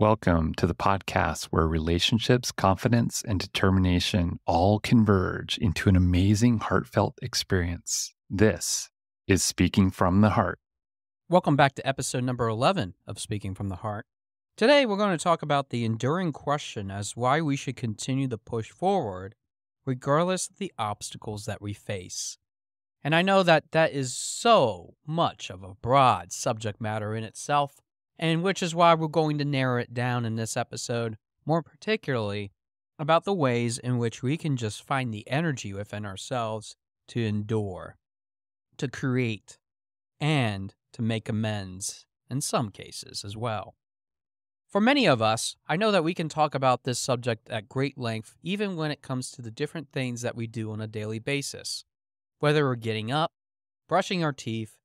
Welcome to the podcast where relationships, confidence, and determination all converge into an amazing, heartfelt experience. This is Speaking from the Heart. Welcome back to episode number 11 of Speaking from the Heart. Today, we're going to talk about the enduring question as why we should continue to push forward regardless of the obstacles that we face. And I know that that is so much of a broad subject matter in itself and which is why we're going to narrow it down in this episode, more particularly about the ways in which we can just find the energy within ourselves to endure, to create, and to make amends in some cases as well. For many of us, I know that we can talk about this subject at great length, even when it comes to the different things that we do on a daily basis. Whether we're getting up, brushing our teeth,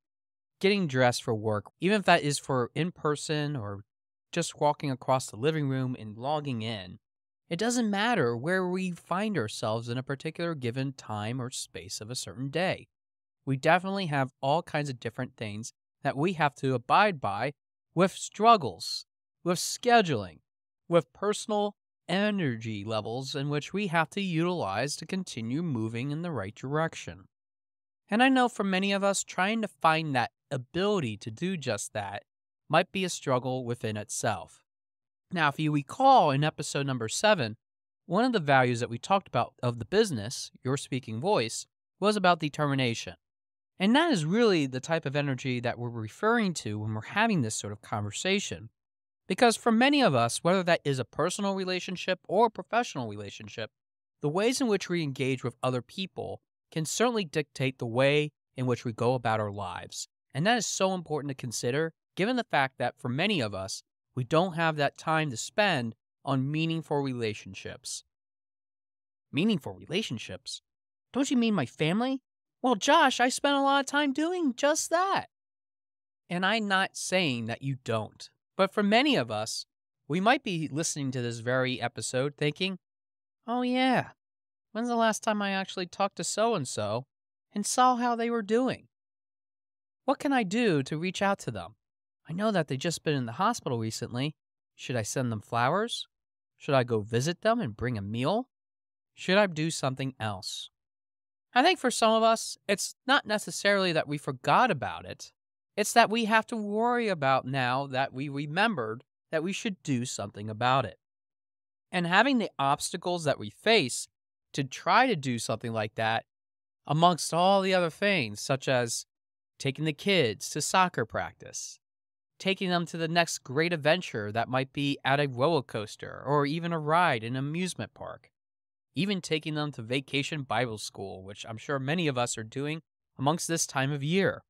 getting dressed for work, even if that is for in person or just walking across the living room and logging in, it doesn't matter where we find ourselves in a particular given time or space of a certain day. We definitely have all kinds of different things that we have to abide by with struggles, with scheduling, with personal energy levels in which we have to utilize to continue moving in the right direction. And I know for many of us, trying to find that ability to do just that might be a struggle within itself. Now, if you recall in episode number seven, one of the values that we talked about of the business, your speaking voice, was about determination. And that is really the type of energy that we're referring to when we're having this sort of conversation. Because for many of us, whether that is a personal relationship or a professional relationship, the ways in which we engage with other people can certainly dictate the way in which we go about our lives. And that is so important to consider, given the fact that for many of us, we don't have that time to spend on meaningful relationships. Meaningful relationships? Don't you mean my family? Well, Josh, I spent a lot of time doing just that. And I'm not saying that you don't, but for many of us, we might be listening to this very episode thinking, oh, yeah, when's the last time I actually talked to so and so and saw how they were doing? What can I do to reach out to them? I know that they've just been in the hospital recently. Should I send them flowers? Should I go visit them and bring a meal? Should I do something else? I think for some of us, it's not necessarily that we forgot about it. It's that we have to worry about now that we remembered that we should do something about it. And having the obstacles that we face to try to do something like that, amongst all the other things, such as taking the kids to soccer practice, taking them to the next great adventure that might be at a roller coaster or even a ride in an amusement park, even taking them to vacation Bible school, which I'm sure many of us are doing amongst this time of year.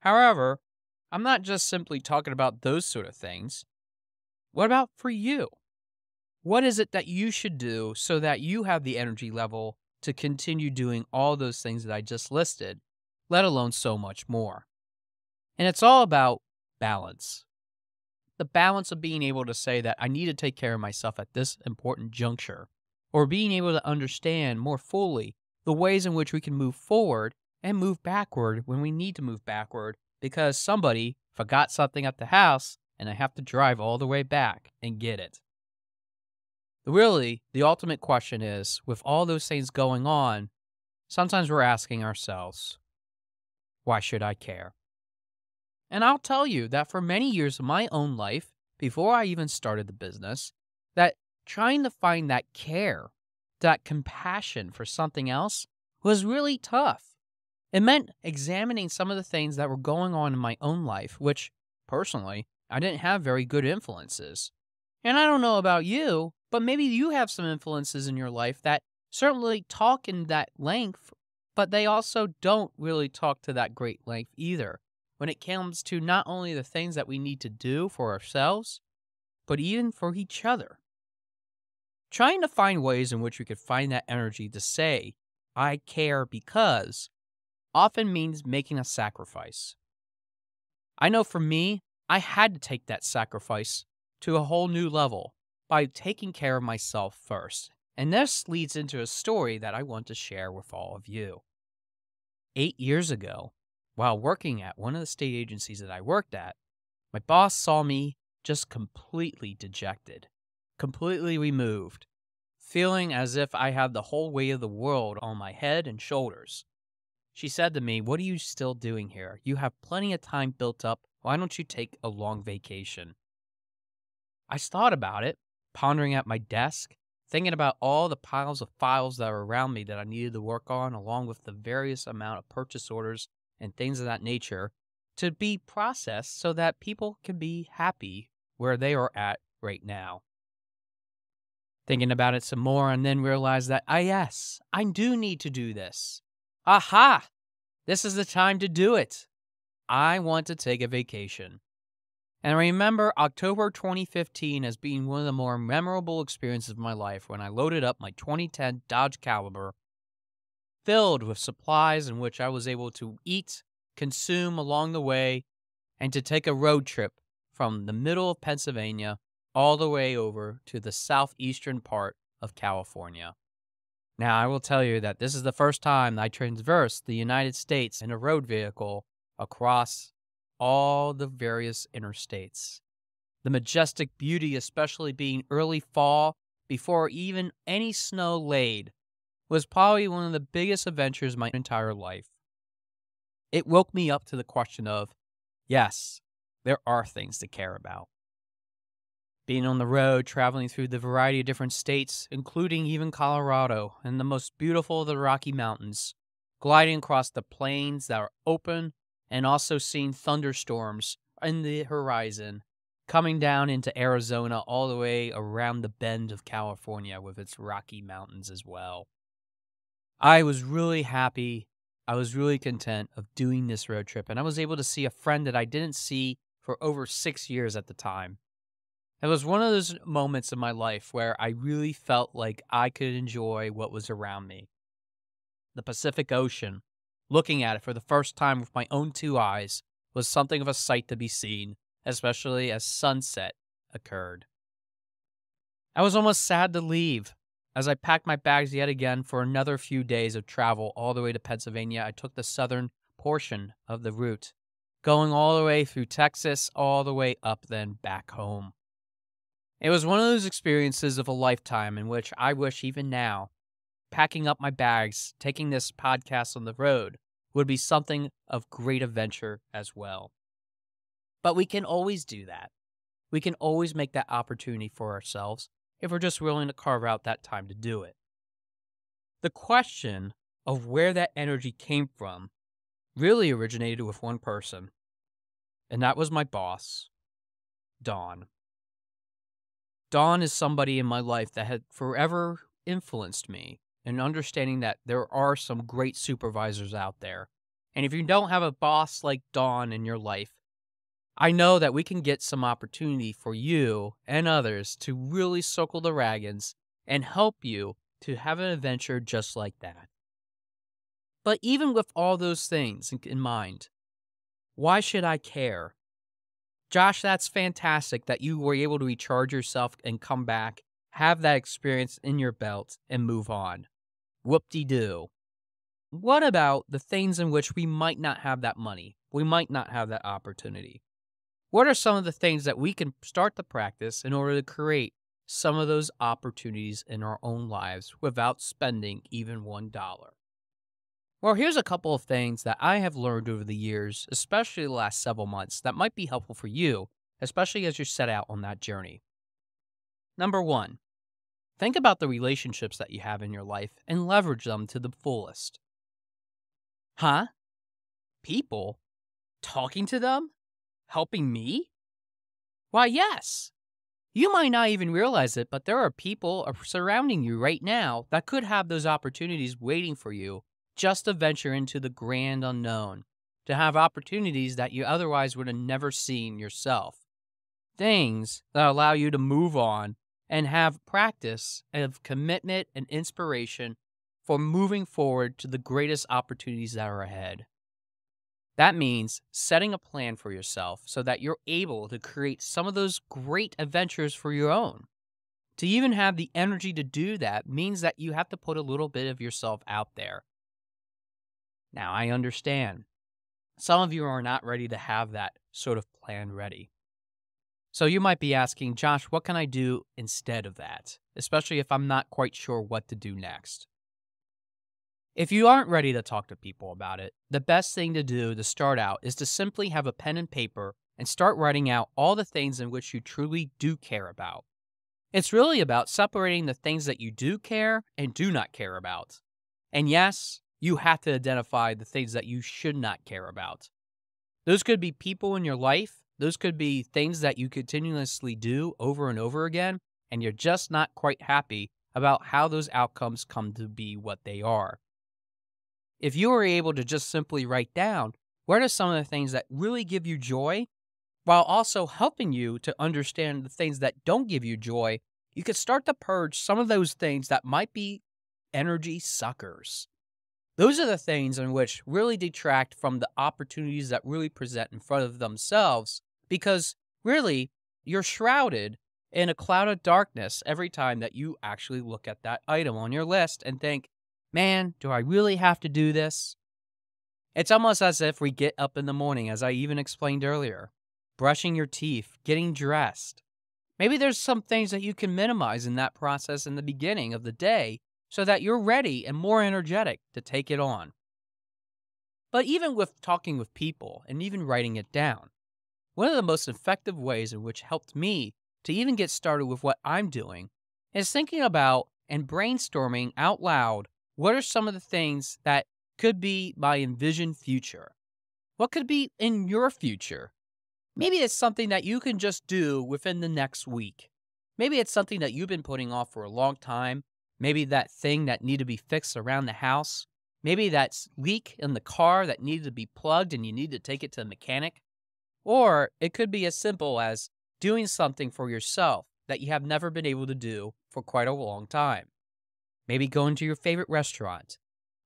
However, I'm not just simply talking about those sort of things. What about for you? What is it that you should do so that you have the energy level to continue doing all those things that I just listed let alone so much more. And it's all about balance. The balance of being able to say that I need to take care of myself at this important juncture, or being able to understand more fully the ways in which we can move forward and move backward when we need to move backward because somebody forgot something at the house and I have to drive all the way back and get it. Really, the ultimate question is with all those things going on, sometimes we're asking ourselves, why should I care? And I'll tell you that for many years of my own life, before I even started the business, that trying to find that care, that compassion for something else was really tough. It meant examining some of the things that were going on in my own life, which, personally, I didn't have very good influences. And I don't know about you, but maybe you have some influences in your life that certainly talk in that length but they also don't really talk to that great length either when it comes to not only the things that we need to do for ourselves, but even for each other. Trying to find ways in which we could find that energy to say, I care because, often means making a sacrifice. I know for me, I had to take that sacrifice to a whole new level by taking care of myself first and this leads into a story that I want to share with all of you. Eight years ago, while working at one of the state agencies that I worked at, my boss saw me just completely dejected, completely removed, feeling as if I had the whole weight of the world on my head and shoulders. She said to me, What are you still doing here? You have plenty of time built up. Why don't you take a long vacation? I thought about it, pondering at my desk, thinking about all the piles of files that were around me that I needed to work on, along with the various amount of purchase orders and things of that nature to be processed so that people can be happy where they are at right now. Thinking about it some more and then realized that, ah, yes, I do need to do this. Aha! This is the time to do it. I want to take a vacation. And I remember October 2015 as being one of the more memorable experiences of my life when I loaded up my 2010 Dodge Caliber, filled with supplies in which I was able to eat, consume along the way, and to take a road trip from the middle of Pennsylvania all the way over to the southeastern part of California. Now, I will tell you that this is the first time I traversed the United States in a road vehicle across all the various interstates. The majestic beauty, especially being early fall before even any snow laid, was probably one of the biggest adventures my entire life. It woke me up to the question of yes, there are things to care about. Being on the road, traveling through the variety of different states, including even Colorado and the most beautiful of the Rocky Mountains, gliding across the plains that are open and also seeing thunderstorms in the horizon coming down into Arizona all the way around the bend of California with its Rocky Mountains as well. I was really happy. I was really content of doing this road trip, and I was able to see a friend that I didn't see for over six years at the time. It was one of those moments in my life where I really felt like I could enjoy what was around me. The Pacific Ocean, Looking at it for the first time with my own two eyes was something of a sight to be seen, especially as sunset occurred. I was almost sad to leave. As I packed my bags yet again for another few days of travel all the way to Pennsylvania, I took the southern portion of the route, going all the way through Texas, all the way up, then back home. It was one of those experiences of a lifetime in which I wish even now packing up my bags, taking this podcast on the road would be something of great adventure as well. But we can always do that. We can always make that opportunity for ourselves if we're just willing to carve out that time to do it. The question of where that energy came from really originated with one person, and that was my boss, Dawn. Dawn is somebody in my life that had forever influenced me and understanding that there are some great supervisors out there. And if you don't have a boss like Dawn in your life, I know that we can get some opportunity for you and others to really circle the wagons and help you to have an adventure just like that. But even with all those things in mind, why should I care? Josh, that's fantastic that you were able to recharge yourself and come back, have that experience in your belt, and move on. Whoop de doo. What about the things in which we might not have that money? We might not have that opportunity. What are some of the things that we can start to practice in order to create some of those opportunities in our own lives without spending even one dollar? Well, here's a couple of things that I have learned over the years, especially the last several months, that might be helpful for you, especially as you set out on that journey. Number one, Think about the relationships that you have in your life and leverage them to the fullest. Huh? People? Talking to them? Helping me? Why, yes. You might not even realize it, but there are people surrounding you right now that could have those opportunities waiting for you just to venture into the grand unknown, to have opportunities that you otherwise would have never seen yourself. Things that allow you to move on and have practice of commitment and inspiration for moving forward to the greatest opportunities that are ahead. That means setting a plan for yourself so that you're able to create some of those great adventures for your own. To even have the energy to do that means that you have to put a little bit of yourself out there. Now, I understand. Some of you are not ready to have that sort of plan ready. So you might be asking, Josh, what can I do instead of that? Especially if I'm not quite sure what to do next. If you aren't ready to talk to people about it, the best thing to do to start out is to simply have a pen and paper and start writing out all the things in which you truly do care about. It's really about separating the things that you do care and do not care about. And yes, you have to identify the things that you should not care about. Those could be people in your life, those could be things that you continuously do over and over again, and you're just not quite happy about how those outcomes come to be what they are. If you are able to just simply write down what are some of the things that really give you joy, while also helping you to understand the things that don't give you joy, you could start to purge some of those things that might be energy suckers. Those are the things in which really detract from the opportunities that really present in front of themselves because really you're shrouded in a cloud of darkness every time that you actually look at that item on your list and think, man, do I really have to do this? It's almost as if we get up in the morning, as I even explained earlier, brushing your teeth, getting dressed. Maybe there's some things that you can minimize in that process in the beginning of the day so that you're ready and more energetic to take it on. But even with talking with people and even writing it down, one of the most effective ways in which helped me to even get started with what I'm doing is thinking about and brainstorming out loud what are some of the things that could be my envisioned future? What could be in your future? Maybe it's something that you can just do within the next week. Maybe it's something that you've been putting off for a long time. Maybe that thing that needed to be fixed around the house. Maybe that leak in the car that needed to be plugged and you need to take it to the mechanic. Or it could be as simple as doing something for yourself that you have never been able to do for quite a long time maybe going to your favorite restaurant,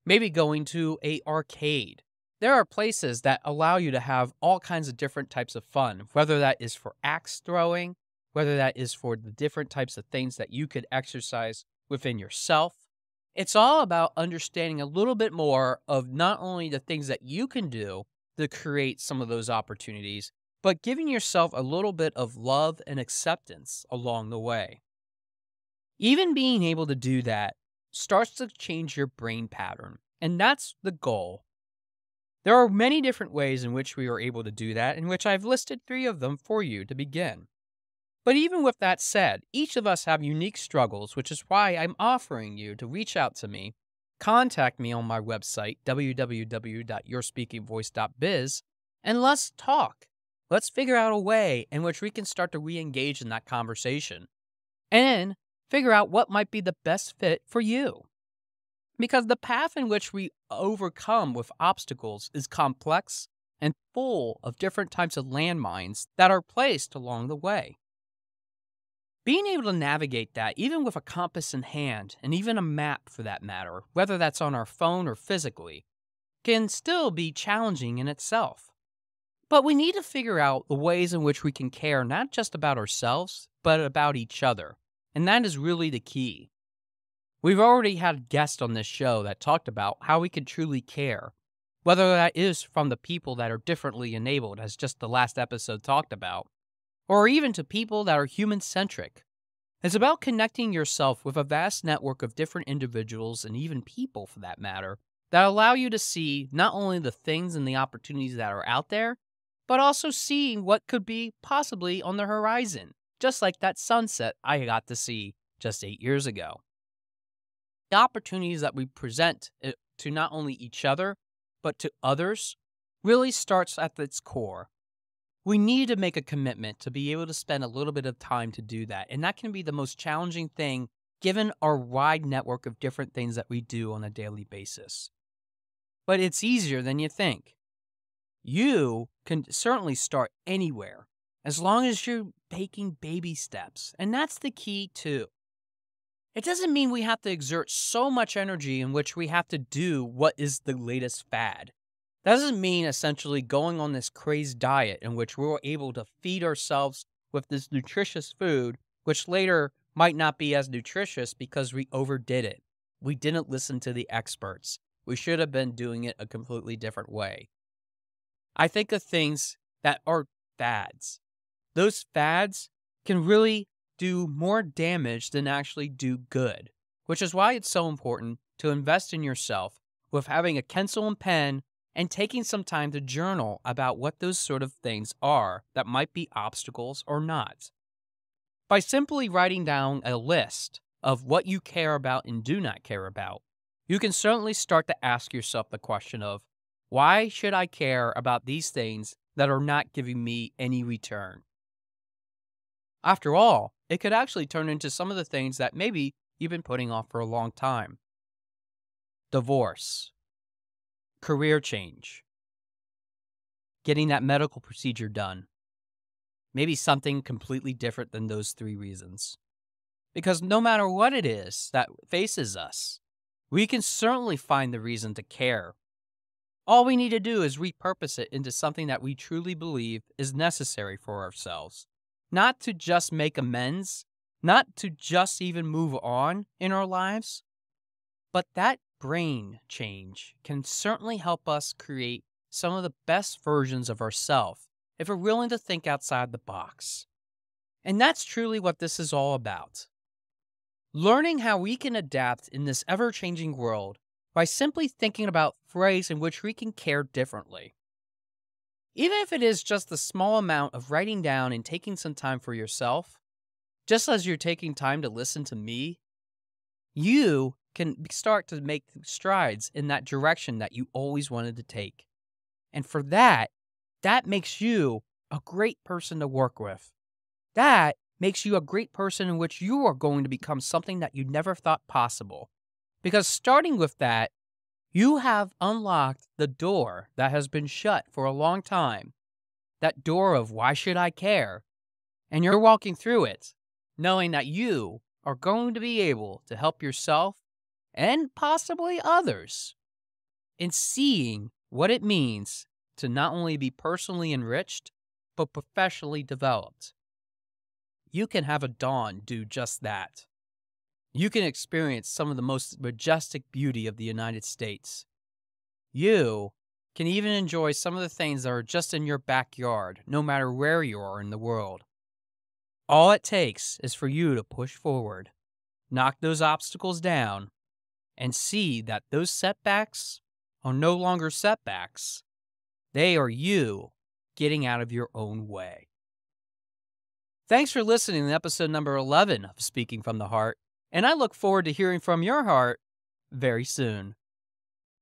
maybe going to a arcade. There are places that allow you to have all kinds of different types of fun, whether that is for axe throwing, whether that is for the different types of things that you could exercise within yourself. It's all about understanding a little bit more of not only the things that you can do to create some of those opportunities, but giving yourself a little bit of love and acceptance along the way. Even being able to do that starts to change your brain pattern. And that's the goal. There are many different ways in which we are able to do that, in which I've listed three of them for you to begin. But even with that said, each of us have unique struggles, which is why I'm offering you to reach out to me, contact me on my website, www.yourspeakingvoice.biz, and let's talk. Let's figure out a way in which we can start to re engage in that conversation. And figure out what might be the best fit for you. Because the path in which we overcome with obstacles is complex and full of different types of landmines that are placed along the way. Being able to navigate that, even with a compass in hand, and even a map for that matter, whether that's on our phone or physically, can still be challenging in itself. But we need to figure out the ways in which we can care not just about ourselves, but about each other and that is really the key. We've already had guests on this show that talked about how we can truly care, whether that is from the people that are differently enabled, as just the last episode talked about, or even to people that are human centric. It's about connecting yourself with a vast network of different individuals and even people, for that matter, that allow you to see not only the things and the opportunities that are out there, but also seeing what could be possibly on the horizon just like that sunset I got to see just eight years ago. The opportunities that we present eh, to not only each other, but to others, really starts at its core. We need to make a commitment to be able to spend a little bit of time to do that. And that can be the most challenging thing given our wide network of different things that we do on a daily basis. But it's easier than you think. You can certainly start anywhere as long as you're taking baby steps. And that's the key, too. It doesn't mean we have to exert so much energy in which we have to do what is the latest fad. That doesn't mean essentially going on this crazed diet in which we're able to feed ourselves with this nutritious food, which later might not be as nutritious because we overdid it. We didn't listen to the experts. We should have been doing it a completely different way. I think of things that are fads those fads can really do more damage than actually do good, which is why it's so important to invest in yourself with having a pencil and pen and taking some time to journal about what those sort of things are that might be obstacles or not. By simply writing down a list of what you care about and do not care about, you can certainly start to ask yourself the question of why should I care about these things that are not giving me any return? After all, it could actually turn into some of the things that maybe you've been putting off for a long time divorce, career change, getting that medical procedure done. Maybe something completely different than those three reasons. Because no matter what it is that faces us, we can certainly find the reason to care. All we need to do is repurpose it into something that we truly believe is necessary for ourselves not to just make amends, not to just even move on in our lives, but that brain change can certainly help us create some of the best versions of ourselves if we're willing to think outside the box. And that's truly what this is all about. Learning how we can adapt in this ever changing world by simply thinking about ways in which we can care differently. Even if it is just a small amount of writing down and taking some time for yourself, just as you're taking time to listen to me, you can start to make strides in that direction that you always wanted to take. And for that, that makes you a great person to work with. That makes you a great person in which you are going to become something that you never thought possible. Because starting with that you have unlocked the door that has been shut for a long time. That door of why should I care? And you're walking through it, knowing that you are going to be able to help yourself and possibly others in seeing what it means to not only be personally enriched, but professionally developed. You can have a dawn do just that you can experience some of the most majestic beauty of the United States. You can even enjoy some of the things that are just in your backyard, no matter where you are in the world. All it takes is for you to push forward, knock those obstacles down, and see that those setbacks are no longer setbacks. They are you getting out of your own way. Thanks for listening to episode number 11 of Speaking from the Heart and I look forward to hearing from your heart very soon.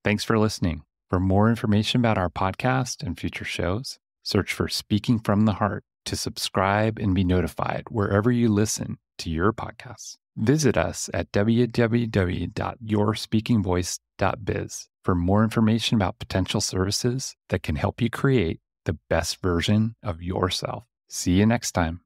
Thanks for listening. For more information about our podcast and future shows, search for Speaking from the Heart to subscribe and be notified wherever you listen to your podcasts. Visit us at www.yourspeakingvoice.biz for more information about potential services that can help you create the best version of yourself. See you next time.